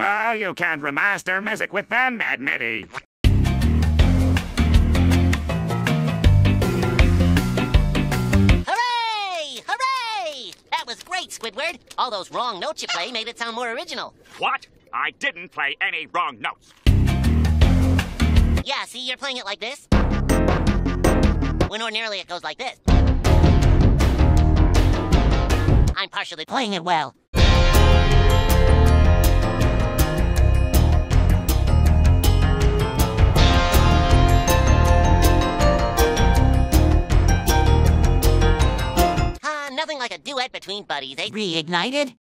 Well, you can't remaster music with them, MIDI. Hooray! Hooray! That was great, Squidward. All those wrong notes you play made it sound more original. What? I didn't play any wrong notes. Yeah, see, you're playing it like this. When ordinarily it goes like this. I'm partially playing it well. Like a duet between buddies, eh? Reignited?